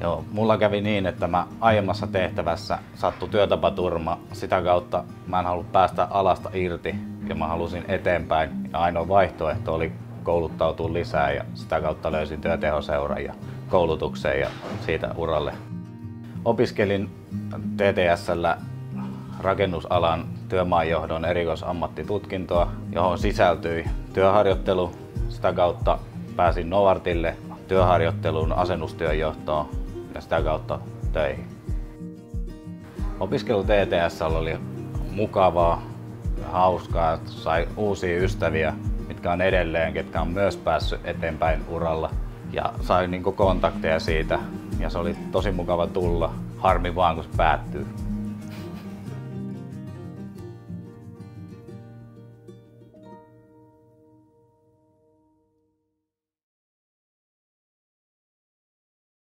Joo, mulla kävi niin, että mä aiemmassa tehtävässä sattui työtapaturma. Sitä kautta mä en halua päästä alasta irti ja mä halusin eteenpäin. Ja ainoa vaihtoehto oli kouluttautua lisää ja sitä kautta löysin työtehoseuran ja koulutukseen ja siitä uralle. Opiskelin TTSllä rakennusalan työmaanjohdon erikoisammattitutkintoa, johon sisältyi työharjoittelu. Sitä kautta pääsin Novartille työharjoitteluun asennustyöjohtoon ja sitä kautta töihin. Opiskelu TTS oli mukavaa, hauskaa, sai uusia ystäviä, mitkä on edelleen, ketkä on myös päässyt eteenpäin uralla. Ja sai niin kontakteja siitä ja se oli tosi mukava tulla. Harmi vaan kun se päättyy.